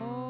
chanter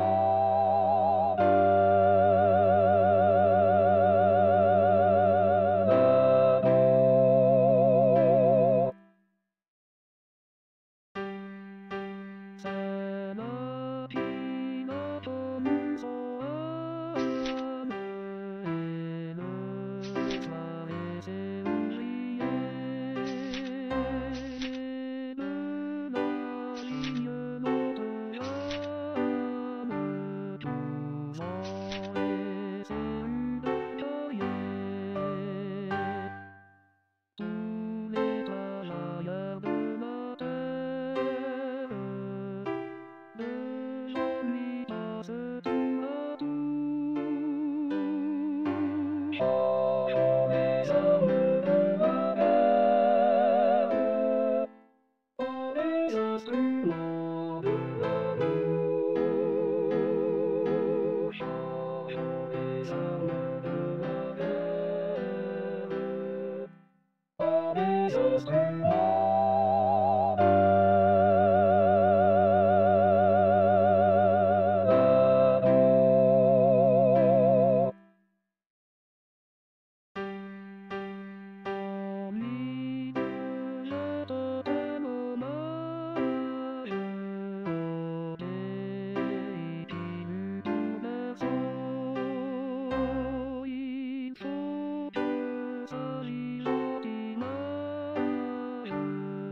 Changeons les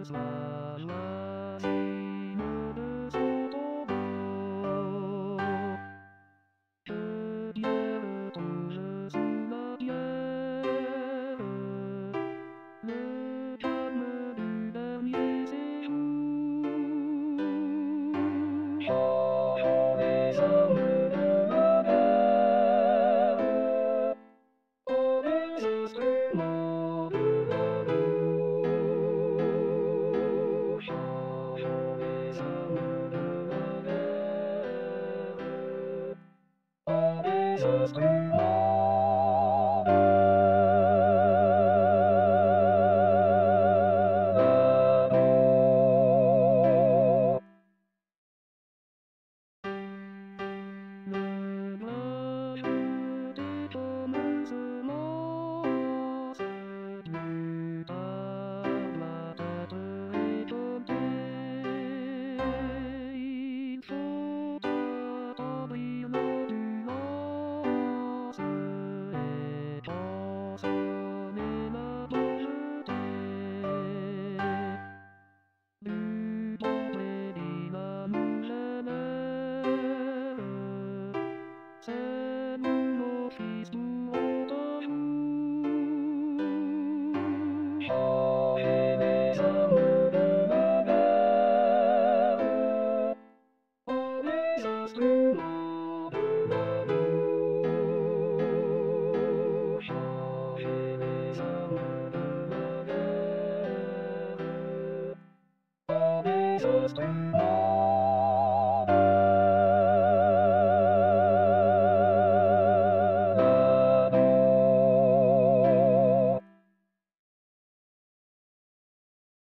soit these Jesus,